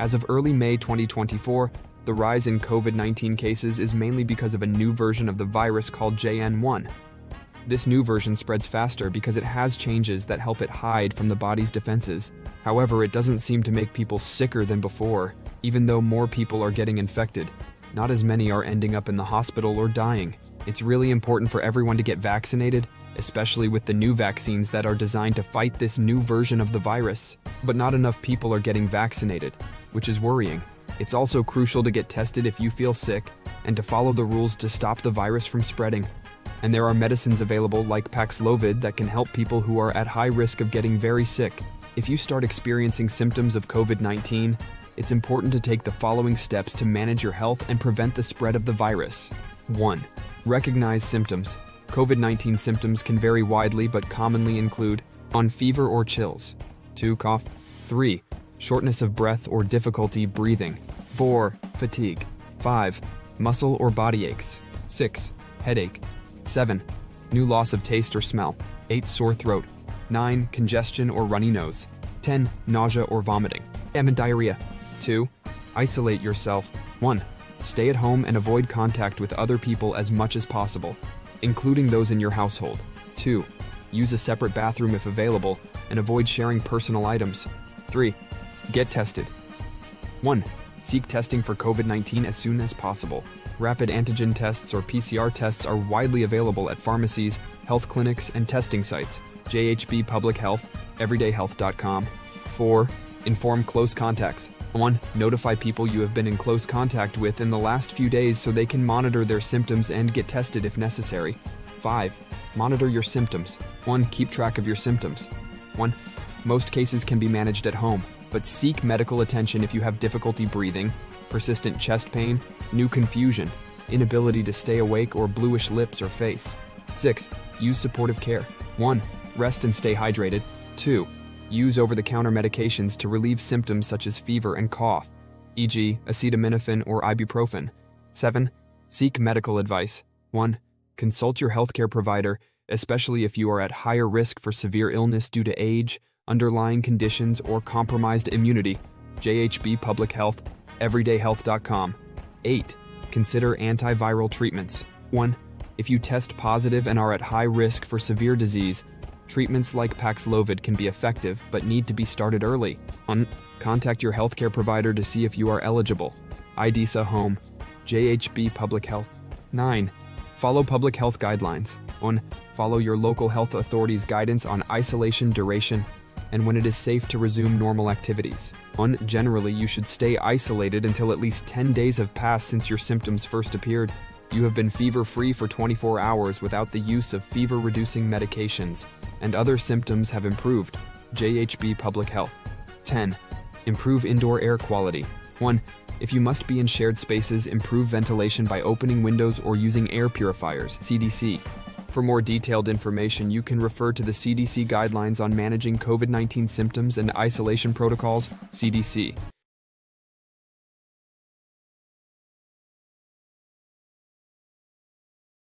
As of early May 2024, the rise in COVID 19 cases is mainly because of a new version of the virus called JN1. This new version spreads faster because it has changes that help it hide from the body's defenses. However, it doesn't seem to make people sicker than before, even though more people are getting infected. Not as many are ending up in the hospital or dying. It's really important for everyone to get vaccinated, especially with the new vaccines that are designed to fight this new version of the virus. But not enough people are getting vaccinated, which is worrying. It's also crucial to get tested if you feel sick and to follow the rules to stop the virus from spreading. And there are medicines available like Paxlovid that can help people who are at high risk of getting very sick. If you start experiencing symptoms of COVID 19, it's important to take the following steps to manage your health and prevent the spread of the virus. 1. Recognize symptoms. COVID 19 symptoms can vary widely but commonly include on fever or chills, 2. Cough, 3. Shortness of breath or difficulty breathing, 4. Fatigue, 5. Muscle or body aches, 6. Headache, 7. New loss of taste or smell, 8. Sore throat, 9. Congestion or runny nose, 10. Nausea or vomiting, and diarrhea. 2. Isolate yourself. 1. Stay at home and avoid contact with other people as much as possible, including those in your household. 2. Use a separate bathroom if available and avoid sharing personal items. 3. Get tested. 1. Seek testing for COVID 19 as soon as possible. Rapid antigen tests or PCR tests are widely available at pharmacies, health clinics, and testing sites. JHB Public Health, everydayhealth.com. 4. Inform close contacts. 1. Notify people you have been in close contact with in the last few days so they can monitor their symptoms and get tested if necessary. 5. Monitor your symptoms. 1. Keep track of your symptoms. 1. Most cases can be managed at home, but seek medical attention if you have difficulty breathing, persistent chest pain, new confusion, inability to stay awake, or bluish lips or face. 6. Use supportive care. 1. Rest and stay hydrated. 2. Use over the counter medications to relieve symptoms such as fever and cough, e.g., acetaminophen or ibuprofen. 7. Seek medical advice. 1. Consult your healthcare provider, especially if you are at higher risk for severe illness due to age, underlying conditions, or compromised immunity. JHB Public Health, everydayhealth.com. 8. Consider antiviral treatments. 1. If you test positive and are at high risk for severe disease, treatments like Paxlovid can be effective but need to be started early. 1. Contact your healthcare provider to see if you are eligible. IDESA Home, JHB Public Health. 9. Follow public health guidelines. 1. Follow your local health authority's guidance on isolation duration and when it is safe to resume normal activities. 1. Generally, you should stay isolated until at least 10 days have passed since your symptoms first appeared. You have been fever free for 24 hours without the use of fever reducing medications, and other symptoms have improved. JHB Public Health. 10. Improve indoor air quality. 1. If you must be in shared spaces, improve ventilation by opening windows or using air purifiers. CDC. For more detailed information, you can refer to the CDC guidelines on managing COVID 19 symptoms and isolation protocols, CDC.